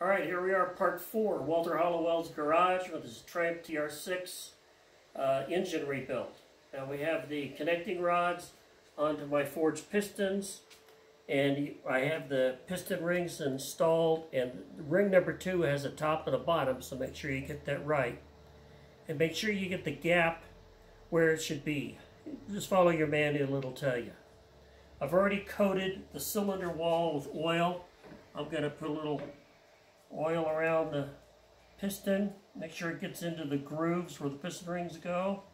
All right, here we are, part four, Walter Hollowell's garage with his Triumph TR6 uh, engine rebuild. Now we have the connecting rods onto my forged pistons, and I have the piston rings installed, and ring number two has a top and a bottom, so make sure you get that right. And make sure you get the gap where it should be. Just follow your manual, it'll tell you. I've already coated the cylinder wall with oil. I'm to put a little oil around the piston. Make sure it gets into the grooves where the piston rings go.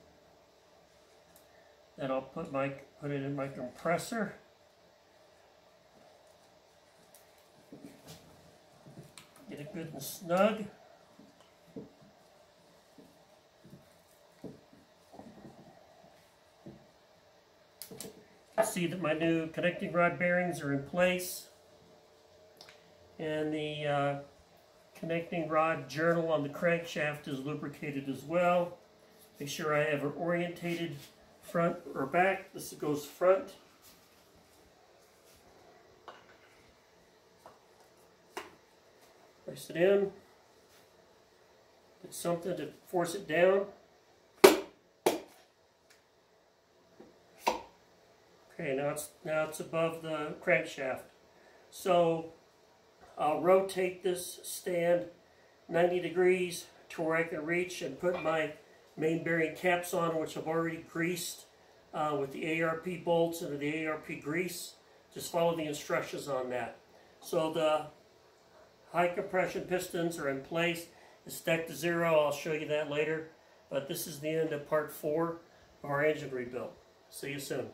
Then I'll put my put it in my compressor. Get it good and snug. see that my new connecting rod bearings are in place and the uh, connecting rod journal on the crankshaft is lubricated as well. Make sure I have it orientated front or back. This goes front. Place it in. Get something to force it down. Okay, now it's now it's above the crankshaft. So I'll rotate this stand 90 degrees to where I can reach and put my main bearing caps on, which I've already greased uh, with the ARP bolts and the ARP grease. Just follow the instructions on that. So the high compression pistons are in place. It's decked to zero. I'll show you that later. But this is the end of part four of our engine rebuild. See you soon.